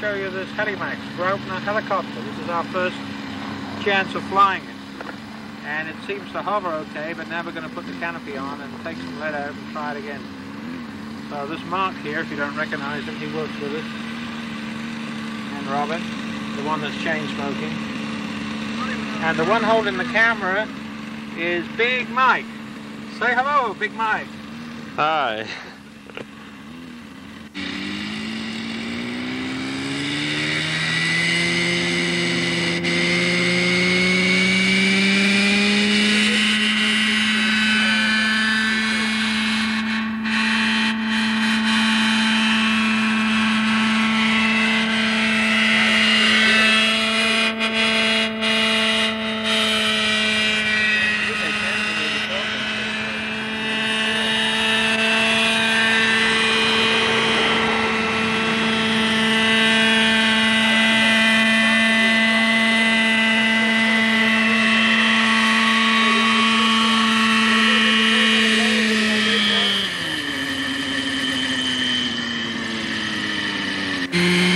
Heli-Max. We're opening a helicopter. This is our first chance of flying it. And it seems to hover okay, but now we're going to put the canopy on and take some lead out and try it again. So this Mark here, if you don't recognize him, he works with us. And Robert, the one that's chain smoking. And the one holding the camera is Big Mike. Say hello, Big Mike. Hi. mm